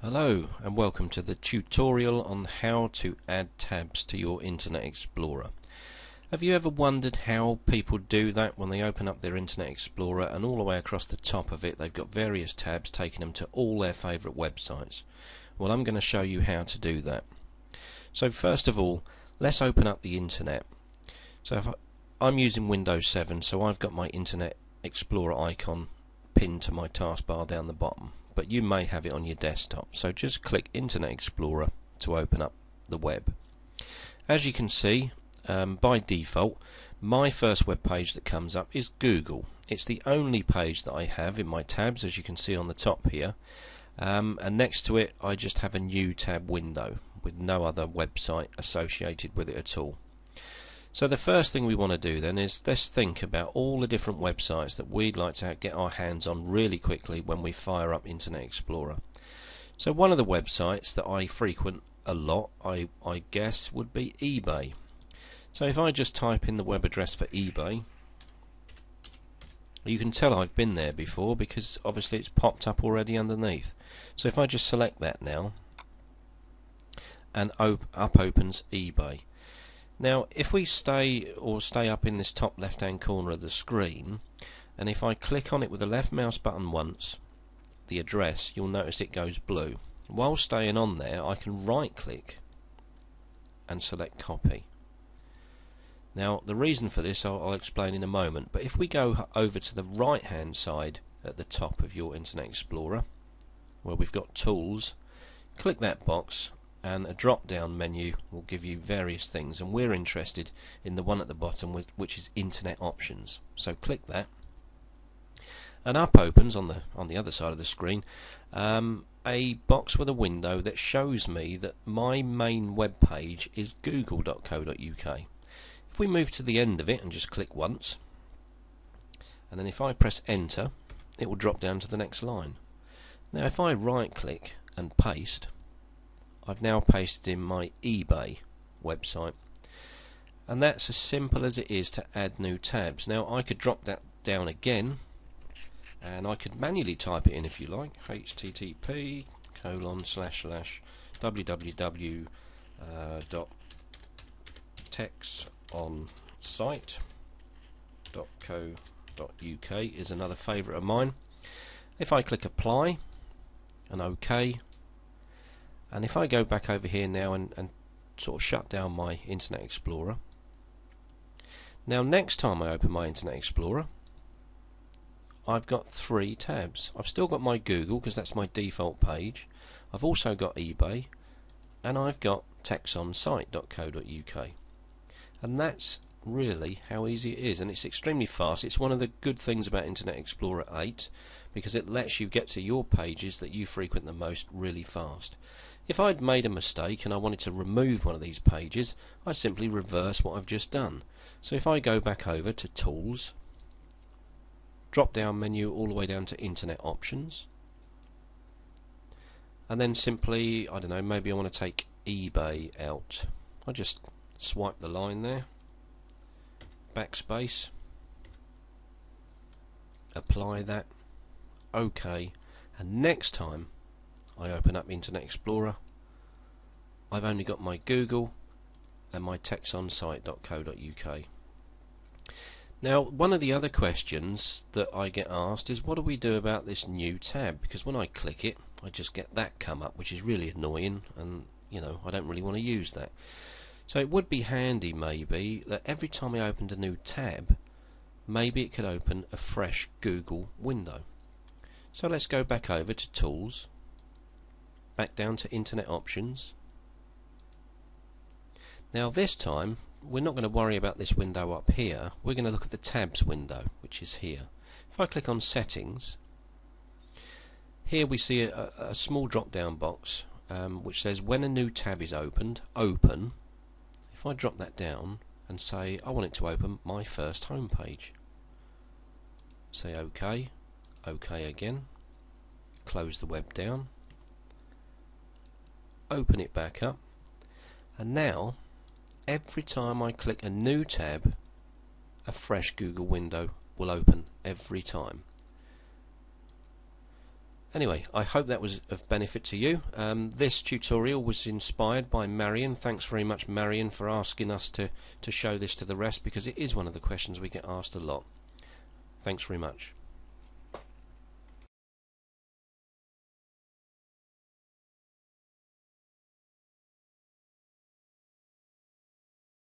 Hello and welcome to the tutorial on how to add tabs to your Internet Explorer. Have you ever wondered how people do that when they open up their Internet Explorer and all the way across the top of it they've got various tabs taking them to all their favourite websites? Well I'm going to show you how to do that. So first of all let's open up the Internet. So if I, I'm using Windows 7 so I've got my Internet Explorer icon pinned to my taskbar down the bottom but you may have it on your desktop. So just click Internet Explorer to open up the web. As you can see, um, by default, my first web page that comes up is Google. It's the only page that I have in my tabs, as you can see on the top here. Um, and next to it, I just have a new tab window with no other website associated with it at all. So the first thing we want to do then is let's think about all the different websites that we'd like to get our hands on really quickly when we fire up Internet Explorer. So one of the websites that I frequent a lot, I, I guess, would be eBay. So if I just type in the web address for eBay, you can tell I've been there before because obviously it's popped up already underneath. So if I just select that now, and op up opens eBay. Now if we stay or stay up in this top left hand corner of the screen and if I click on it with the left mouse button once the address you'll notice it goes blue. While staying on there I can right click and select copy. Now the reason for this I'll, I'll explain in a moment but if we go over to the right hand side at the top of your Internet Explorer where we've got tools click that box and a drop down menu will give you various things. And we're interested in the one at the bottom which is internet options. So click that. And up opens on the on the other side of the screen um, a box with a window that shows me that my main web page is google.co.uk if we move to the end of it and just click once and then if I press enter it will drop down to the next line. Now if I right click and paste I've now pasted in my eBay website and that's as simple as it is to add new tabs. Now I could drop that down again and I could manually type it in if you like http colon slash slash www uh, dot text on site dot co dot uk is another favorite of mine. If I click apply and OK and if I go back over here now and, and sort of shut down my Internet Explorer now next time I open my Internet Explorer I've got three tabs. I've still got my Google because that's my default page. I've also got eBay and I've got texonsite.co.uk and that's really how easy it is and it's extremely fast. It's one of the good things about Internet Explorer 8 because it lets you get to your pages that you frequent the most really fast if I'd made a mistake and I wanted to remove one of these pages I'd simply reverse what I've just done. So if I go back over to tools drop down menu all the way down to internet options and then simply I don't know maybe I want to take eBay out. I just swipe the line there. Backspace. Apply that. OK and next time I open up Internet Explorer. I've only got my Google and my texonsite.co.uk now one of the other questions that I get asked is what do we do about this new tab? Because when I click it I just get that come up which is really annoying and you know I don't really want to use that. So it would be handy maybe that every time I opened a new tab maybe it could open a fresh Google window. So let's go back over to tools back down to internet options. Now this time we're not going to worry about this window up here. We're going to look at the tabs window which is here. If I click on settings here we see a, a small drop down box um, which says when a new tab is opened open. If I drop that down and say I want it to open my first home page say OK OK again. Close the web down open it back up and now every time I click a new tab a fresh Google window will open every time Anyway, I hope that was of benefit to you. Um, this tutorial was inspired by Marion. Thanks very much, Marion, for asking us to, to show this to the rest because it is one of the questions we get asked a lot. Thanks very much.